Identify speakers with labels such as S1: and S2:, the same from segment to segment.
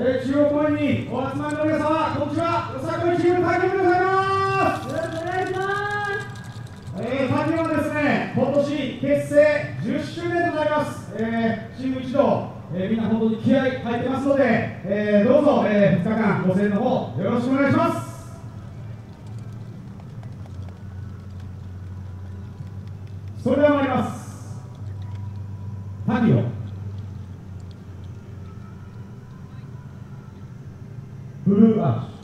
S1: えー、中央公園にお集まりの皆様、こんにちは、よさこいチーム会長でございます。
S2: よろしくお願いします。
S1: えー、会長はですね、今年結成10周年でございます。えー、チーム一同、えー、みんな本当に気合い入ってますので、えー、どうぞ、えー、2日間ご声援の方よろしくお願いします。それでは参ります。タギ
S3: pruebas.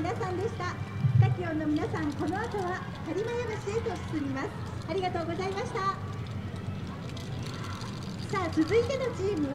S3: 皆さんでした。タキオンの皆さんこの後は播磨山市へと進みます。ありがとうございました。さあ続いてのチーム